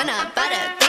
wanna butter.